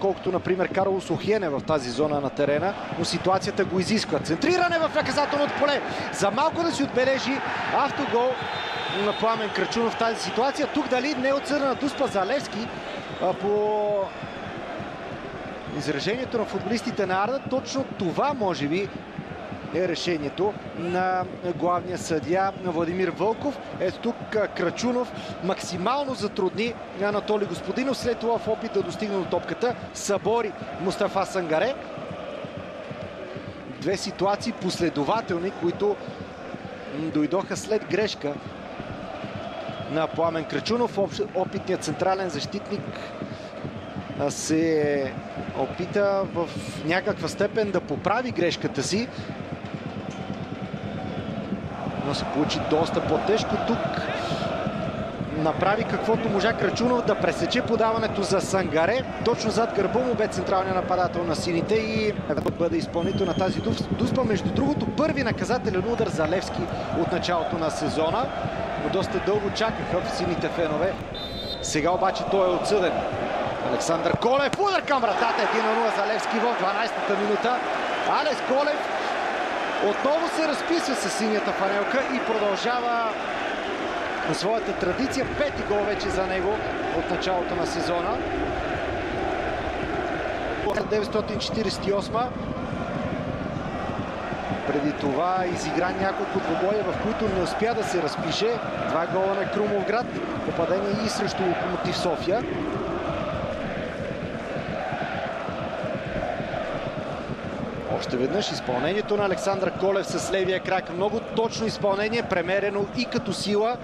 колкото, например, Карлос Охиене в тази зона на терена, но ситуацията го изисква. Центриране в наказателното поле. За малко да си отбележи автогол на Пламен Крачунов в тази ситуация. Тук дали не е отсъдна Дуспа Залевски а, по изражението на футболистите на Арда. Точно това, може би, е решението на главния съдия Владимир Вълков. Ето тук Крачунов максимално затрудни Анатолий Господинов. След това в опит да достигне до топката събори Мустафа Сангаре. Две ситуации последователни, които дойдоха след грешка на Пламен Крачунов. Опитният централен защитник се опита в някаква степен да поправи грешката си но се получи доста по-тежко. Тук направи каквото можа Крачунов да пресече подаването за Сангаре. Точно зад гърба му бе централният нападател на сините и бъде изпълнител на тази дуспа. Между другото, първи наказателен удар за Левски от началото на сезона. Но доста дълго чакаха в сините фенове. Сега обаче той е отсъден. Александър Колев, удар към вратата, 1-0 за Левски в 12-та минута. Алес Колев отново се разписва с синята фанелка и продължава своята традиция. Пети гол вече за него от началото на сезона. 1948 преди това изигра няколко двобоя, в които не успя да се разпише. Два гола на Крумовград, попадение и срещу Локомотив София. Още веднъж изпълнението на Александър Колев с левия крак. Много точно изпълнение, премерено и като сила.